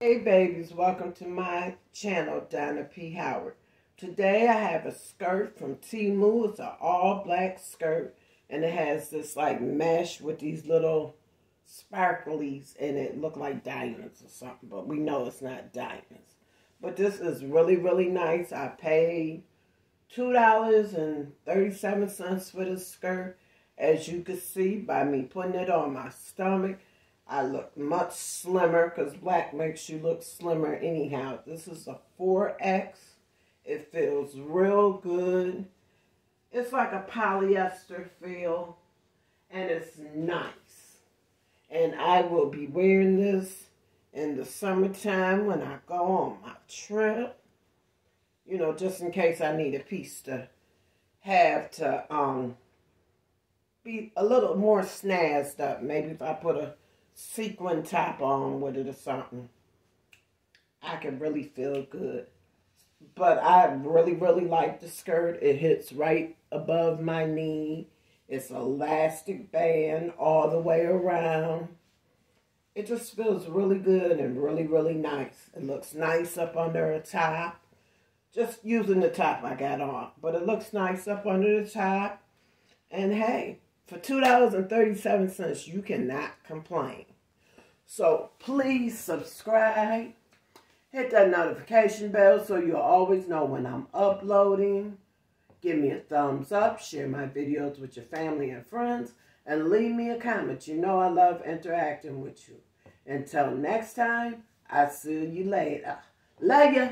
Hey babies, welcome to my channel, Donna P. Howard. Today I have a skirt from Temu. It's an all black skirt and it has this like mesh with these little sparklies and it look like diamonds or something, but we know it's not diamonds. But this is really, really nice. I paid $2.37 for this skirt. As you can see by me putting it on my stomach, I look much slimmer because black makes you look slimmer anyhow. This is a 4X. It feels real good. It's like a polyester feel and it's nice. And I will be wearing this in the summertime when I go on my trip. You know, just in case I need a piece to have to um be a little more snazzed up. Maybe if I put a sequin top on with it or something, I can really feel good. But I really, really like the skirt. It hits right above my knee. It's elastic band all the way around. It just feels really good and really, really nice. It looks nice up under the top. Just using the top I got on. But it looks nice up under the top. And hey, for $2.37, you cannot complain. So please subscribe. Hit that notification bell so you'll always know when I'm uploading. Give me a thumbs up. Share my videos with your family and friends. And leave me a comment. You know I love interacting with you. Until next time, I'll see you later. Love ya.